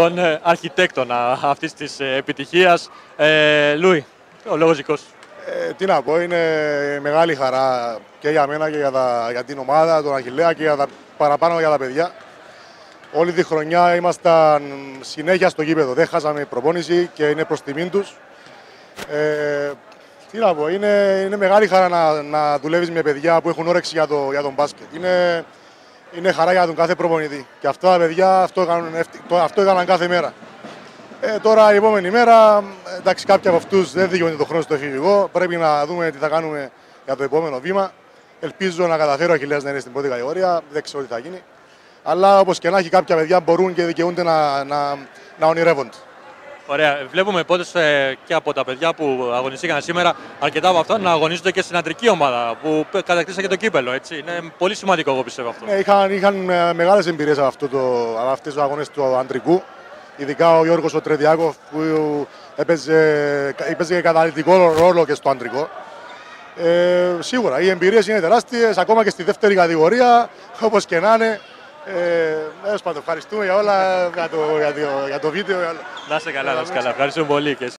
τον ε, αρχιτέκτονα αυτής της ε, επιτυχίας. Ε, Λούι, ο λόγος δικός σου. Ε, τι να πω, είναι μεγάλη χαρά και για μένα και για, τα, για την ομάδα, τον Αχιλέα και για τα, παραπάνω για τα παιδιά. Όλη τη χρονιά ήμασταν συνέχεια στο γήπεδο. Δεν χάσαμε προπόνηση και είναι προς τιμήν τους. Ε, τι να πω, είναι, είναι μεγάλη χαρά να, να δουλεύεις με παιδιά που έχουν όρεξη για, το, για τον μπάσκετ. Είναι, είναι χαρά για τον κάθε προπονητή. Και αυτά τα παιδιά αυτό έκαναν, το- αυτό έκαναν κάθε μέρα. Ε, τώρα η επόμενη μέρα, εντάξει, κάποιοι από αυτούς δεν δικαιούνται το χρόνο στο εφηβικό. Πρέπει να δούμε τι θα κάνουμε για το επόμενο βήμα. Ελπίζω να καταφέρω ο Αχιλέας να είναι στην πρώτη κατηγορία. Δεν ξέρω τι θα γίνει. Αλλά όπως και να έχει, κάποια παιδιά μπορούν και δικαιούνται να, να, να ονειρεύονται. Ωραία. Βλέπουμε πότε και από τα παιδιά που αγωνιστήκαν σήμερα, αρκετά από αυτά να αγωνίζονται και στην αντρική ομάδα που κατακτήσαν και το κύπελο. Έτσι. Είναι πολύ σημαντικό, εγώ πιστεύω αυτό. Ναι, είχαν, είχαν μεγάλες εμπειρίες από, αυτό το, από αυτές τις αγώνες του αντρικού. Ειδικά ο Γιώργος ο Τρεδιάκοφ που έπαιζε, έπαιζε καταλητικό ρόλο και στο αντρικό. Ε, σίγουρα οι εμπειρίες είναι τεράστιες, ακόμα και στη δεύτερη κατηγορία, όπως και να είναι. Ε, τέλος πάντων, ευχαριστούμε για όλα, για το, για το, για το βίντεο. για όλα. Να είστε καλά, να είστε καλά. Ευχαριστούμε πολύ. Και